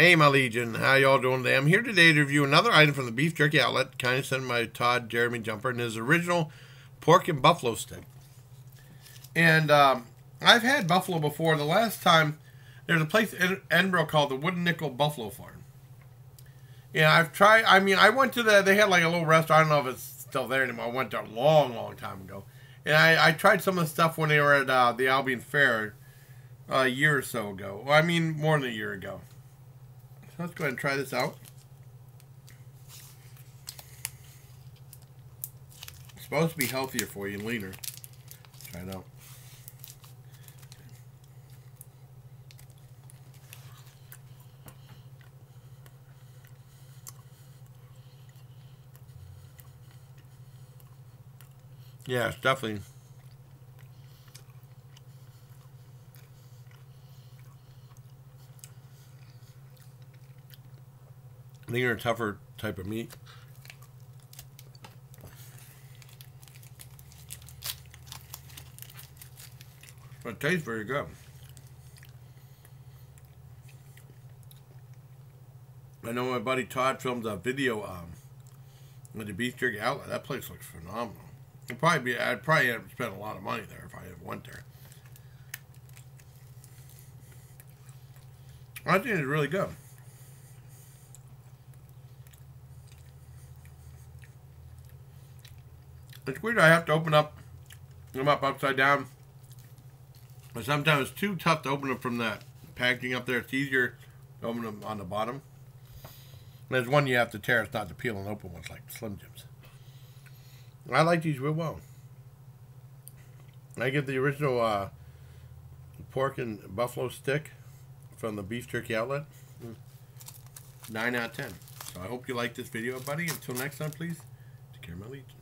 Hey, my Legion. How y'all doing today? I'm here today to review another item from the Beef Jerky Outlet, kind of sent by Todd Jeremy Jumper, and his original pork and buffalo stick. And um, I've had buffalo before. The last time, there's a place in Edinboro called the Wooden Nickel Buffalo Farm. Yeah, I've tried. I mean, I went to the. They had like a little restaurant. I don't know if it's still there anymore. I went there a long, long time ago. And I, I tried some of the stuff when they were at uh, the Albion Fair uh, a year or so ago. Well, I mean, more than a year ago. Let's go ahead and try this out. It's supposed to be healthier for you and leaner. Try it out. Yeah, it's definitely leaner, tougher type of meat. But it tastes very good. I know my buddy Todd filmed a video um, at the Beef Jerky Outlet. That place looks phenomenal. It'd probably be, I'd probably spent a lot of money there if I had went there. I think it's really good. It's weird I have to open up them up upside down. But sometimes it's too tough to open them from that packaging up there. It's easier to open them on the bottom. There's one you have to tear. It's not the peel and open ones like Slim Jims. I like these real well. I get the original uh, pork and buffalo stick from the Beef Jerky Outlet. 9 out of 10. So I hope you like this video, buddy. Until next time, please, take care my legion.